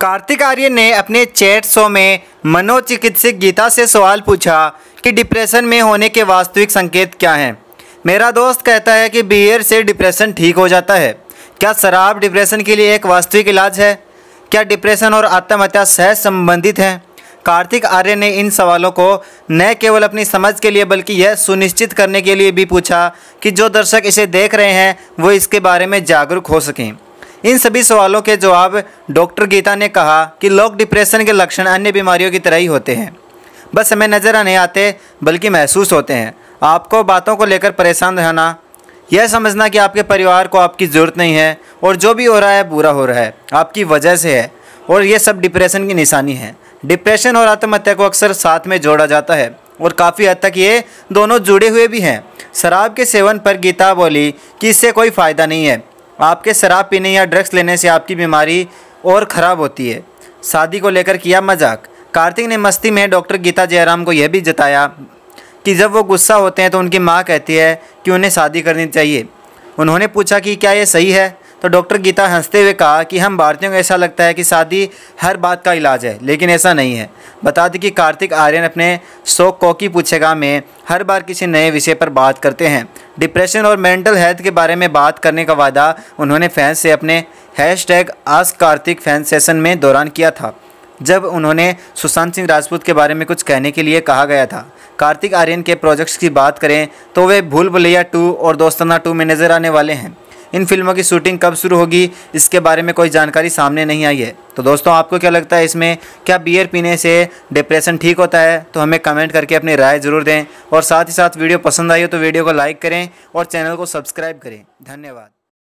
कार्तिक आर्यन ने अपने chat show में मनोचिकित्सक गीता से सवाल पूछा कि डिप्रेशन में होने के वास्तविक संकेत क्या हैं। मेरा दोस्त कहता है कि बियर से डिप्रेशन ठीक हो जाता है। क्या शराब डिप्रेशन के लिए एक वास्तविक इलाज है? क्या डिप्रेशन और आत्महत्या सहज संबंधित हैं? कार्तिक आर्य ने इन सवालों को न केवल अपनी समझ के लिए बल्कि यह सुनिश्चित करने के लिए भी पूछा कि जो दर्शक इसे देख रहे हैं, वो इसके बारे में जागरूक हो सकें। इन सभी सवालों के जवाब डॉक्टर गीता ने कहा कि लोग डिप्रेशन के लक्षण अन्य बीमारियों की तरह ही होते हैं। बस हमें नज़र नहीं आते, बल्कि महसूस होते हैं। आपको बातों को लेकर परेशान रहना, यह समझना कि आपके परिवार को आपकी ज़रूरत नहीं है और जो भी हो रहा है, बुरा हो रहा है, आपकी वजह से है और यह सब डिप्रेशन की निशानी है। डिप्रेशन और आत्महत्या को अक्सर साथ में जोड़ा जाता है और काफ़ी हद तक ये दोनों जुड़े हुए भी हैं। शराब के सेवन पर गीता बोली कि इससे कोई फ़ायदा नहीं है। आपके शराब पीने या ड्रग्स लेने से आपकी बीमारी और ख़राब होती है। शादी को लेकर किया मज़ाक। कार्तिक ने मस्ती में डॉक्टर गीता जयराम को यह भी जताया कि जब वो गुस्सा होते हैं तो उनकी माँ कहती है कि उन्हें शादी करनी चाहिए। उन्होंने पूछा कि क्या ये सही है? तो डॉक्टर गीता हँसते हुए कहा कि हम भारतीयों को ऐसा लगता है कि शादी हर बात का इलाज है, लेकिन ऐसा नहीं है। बता दें कि कार्तिक आर्यन अपने शोक कोकी पूछेगा में हर बार किसी नए विषय पर बात करते हैं। डिप्रेशन और मेंटल हेल्थ के बारे में बात करने का वादा उन्होंने फैंस से अपने हैश टैग आज कार्तिक फ़ैन सेशन में दौरान किया था, जब उन्होंने सुशांत सिंह राजपूत के बारे में कुछ कहने के लिए कहा गया था। कार्तिक आर्यन के प्रोजेक्ट्स की बात करें तो वे भूल भुलैया टू और दोस्ताना टू में नज़र आने वाले हैं। इन फ़िल्मों की शूटिंग कब शुरू होगी, इसके बारे में कोई जानकारी सामने नहीं आई है। तो दोस्तों, आपको क्या लगता है इसमें क्या बियर पीने से डिप्रेशन ठीक होता है? तो हमें कमेंट करके अपनी राय ज़रूर दें। और साथ ही साथ वीडियो पसंद आई हो तो वीडियो को लाइक करें और चैनल को सब्सक्राइब करें। धन्यवाद।